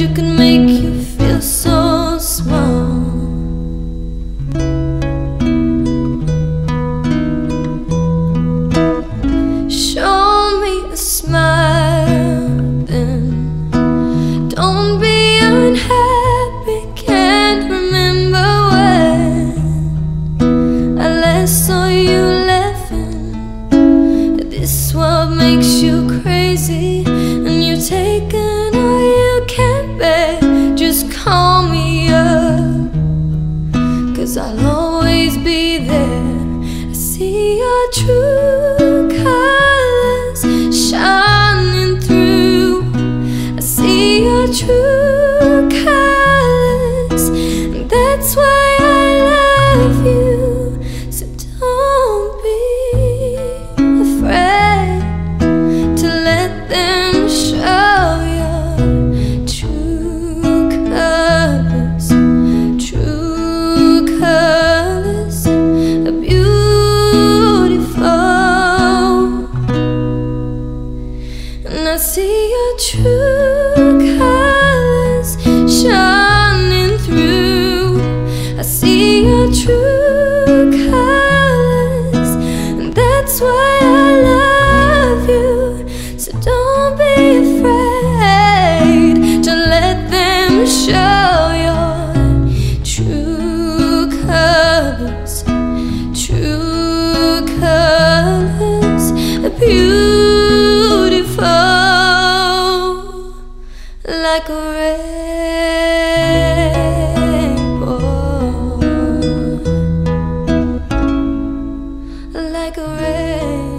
you can make you feel so small. Show me a smile, then don't be unhappy. Can't remember when I last saw you laughing. This world makes you crazy. call me up Cause I'll always be there I see your truth. see your true colors shining through. I see your true. like a rainbow, like a rainbow.